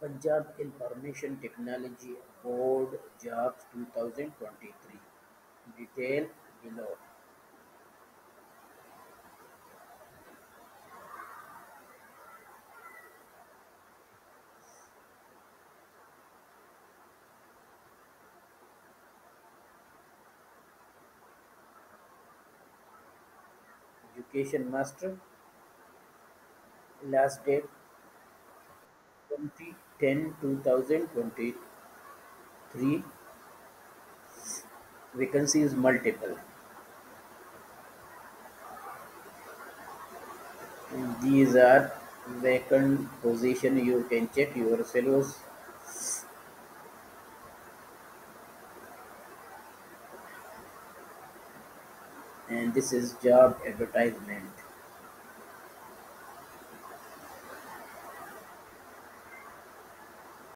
Punjab Information Technology Board Jobs two thousand twenty-three. Detail below. Education Master. Last date 2010 2023. Vacancies multiple. These are vacant position. You can check your syllabus. And this is job advertisement.